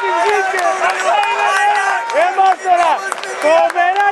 Κυρζίκε! Εμάς τώρα! Τρομερά